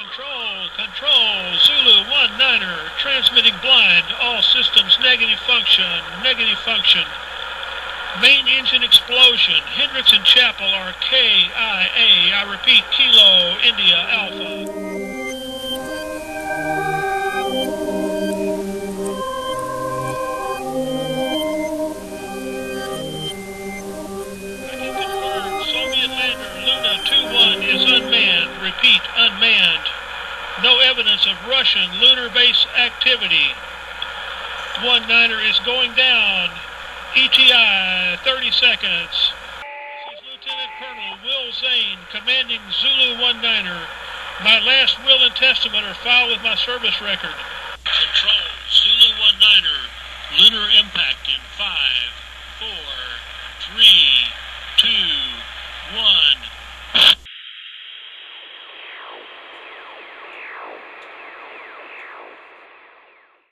Control, control, Zulu 1 Niner, transmitting blind, all systems negative function, negative function. Main engine explosion, Hendricks and Chapel are KIA, I repeat, Kilo India Alpha. Confirmed, Soviet lander Luna 2-1 is unmanned, repeat, unmanned. Evidence of Russian lunar base activity. One Niner is going down. ETI, 30 seconds. This is Lieutenant Colonel Will Zane, commanding Zulu 1 Niner. My last will and testament are filed with my service record.